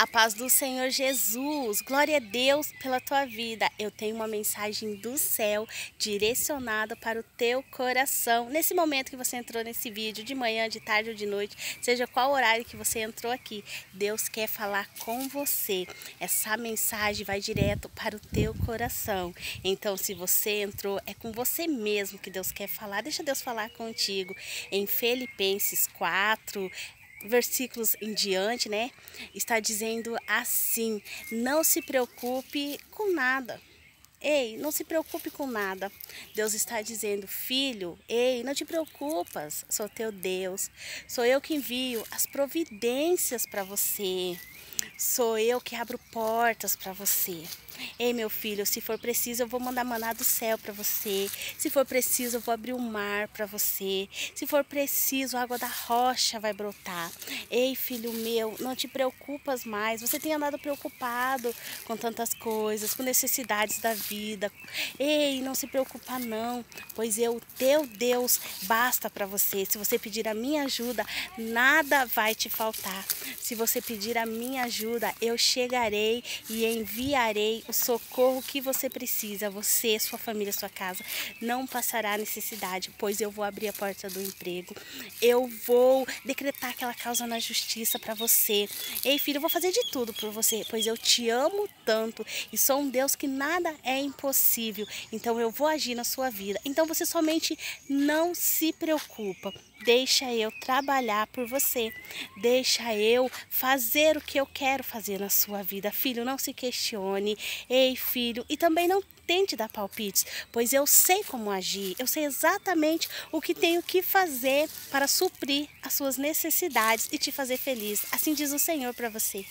A paz do Senhor Jesus, glória a Deus pela tua vida. Eu tenho uma mensagem do céu direcionada para o teu coração. Nesse momento que você entrou nesse vídeo, de manhã, de tarde ou de noite, seja qual horário que você entrou aqui, Deus quer falar com você. Essa mensagem vai direto para o teu coração. Então, se você entrou, é com você mesmo que Deus quer falar. Deixa Deus falar contigo. Em Filipenses 4, versículos em diante, né? Está dizendo assim: não se preocupe com nada. Ei, não se preocupe com nada. Deus está dizendo, filho, ei, não te preocupas, sou teu Deus. Sou eu que envio as providências para você. Sou eu que abro portas para você. Ei, meu filho, se for preciso, eu vou mandar maná do céu para você. Se for preciso, eu vou abrir o um mar para você. Se for preciso, a água da rocha vai brotar. Ei, filho meu, não te preocupas mais. Você tem andado preocupado com tantas coisas, com necessidades da vida. Ei, não se preocupa não, pois eu, teu Deus, basta para você. Se você pedir a minha ajuda, nada vai te faltar. Se você pedir a minha ajuda, eu chegarei e enviarei o socorro que você precisa. Você, sua família, sua casa não passará necessidade, pois eu vou abrir a porta do emprego. Eu vou decretar aquela causa na justiça para você. Ei, filho, eu vou fazer de tudo por você, pois eu te amo tanto e sou um Deus que nada é impossível. Então eu vou agir na sua vida. Então você somente não se preocupa. Deixa eu trabalhar por você. Deixa eu fazer o que eu quero fazer na sua vida. Filho, não se questione. Ei, filho, e também não tente dar palpites, pois eu sei como agir. Eu sei exatamente o que tenho que fazer para suprir as suas necessidades e te fazer feliz. Assim diz o Senhor para você.